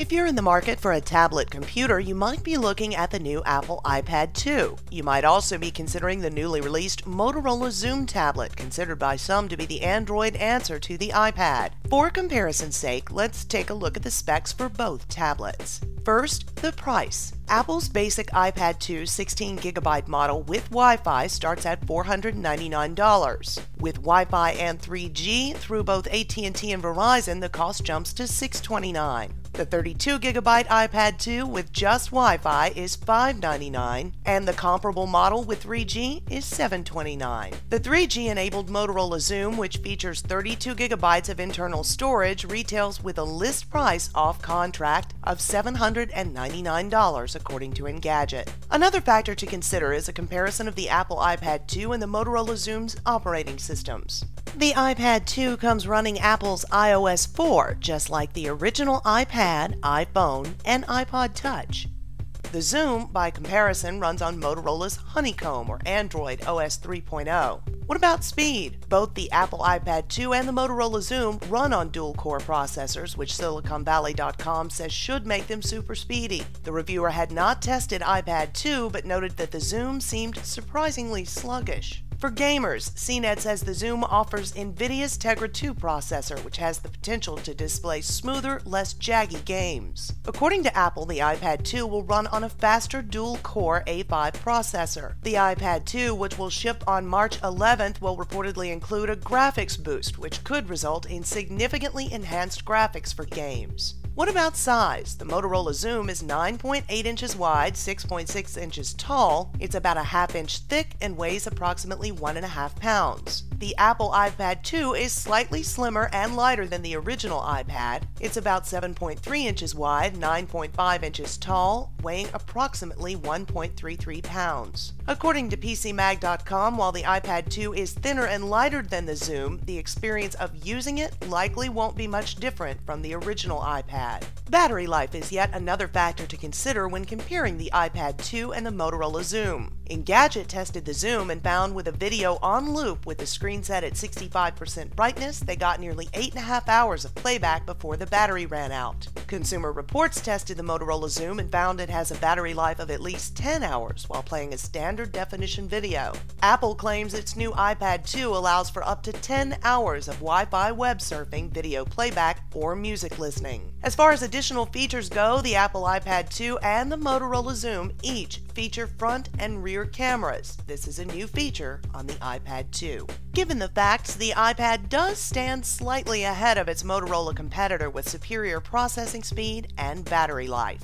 If you're in the market for a tablet computer, you might be looking at the new Apple iPad 2. You might also be considering the newly released Motorola Xoom tablet, considered by some to be the Android answer to the iPad. For comparison's sake, let's take a look at the specs for both tablets. First, the price. Apple's basic iPad 2 16GB model with Wi-Fi starts at $499. With Wi-Fi and 3G through both AT&T and Verizon, the cost jumps to $629. The 32GB iPad 2 with just Wi-Fi is 599, and the comparable model with 3G is 729. The 3G-enabled Motorola Xoom, which features 32GB of internal storage, retails with a list price off contract of $799 according to Engadget. Another factor to consider is a comparison of the Apple iPad 2 and the Motorola Xoom's operating systems. The iPad 2 comes running Apple's iOS 4, just like the original iPad, iPhone, and iPod Touch. The Xoom, by comparison, runs on Motorola's Honeycomb or Android OS 3.0. What about speed? Both the Apple iPad 2 and the Motorola Xoom run on dual core processors, which SiliconValley.com says should make them super speedy. The reviewer had not tested iPad 2 but noted that the Xoom seemed surprisingly sluggish. For gamers, CNET says the Xoom offers NVIDIA's Tegra 2 processor, which has the potential to display smoother, less jaggy games. According to Apple, the iPad 2 will run on a faster dual-core A5 processor. The iPad 2, which will ship on March 11th, will reportedly include a graphics boost, which could result in significantly enhanced graphics for games. What about size? The Motorola Xoom is 9.8 inches wide, 6.6 inches tall, it's about a half inch thick, and weighs approximately 1.5 pounds. The Apple iPad 2 is slightly slimmer and lighter than the original iPad. It's about 7.3 inches wide, 9.5 inches tall, weighing approximately 1.33 pounds. According to PCMag.com, while the iPad 2 is thinner and lighter than the Xoom, the experience of using it likely won't be much different from the original iPad. Battery life is yet another factor to consider when comparing the iPad 2 and the Motorola Xoom. Engadget tested the Xoom and found with a video on loop with the screen set at 65% brightness, they got nearly 8.5 hours of playback before the battery ran out. Consumer Reports tested the Motorola Xoom and found it has a battery life of at least 10 hours while playing a standard definition video. Apple claims its new iPad 2 allows for up to 10 hours of Wi-Fi web surfing, video playback, or music listening. As far as additional features go, the Apple iPad 2 and the Motorola Xoom each feature front and rear cameras. This is a new feature on the iPad 2. Given the facts, the iPad does stand slightly ahead of its Motorola competitor with superior processing speed and battery life.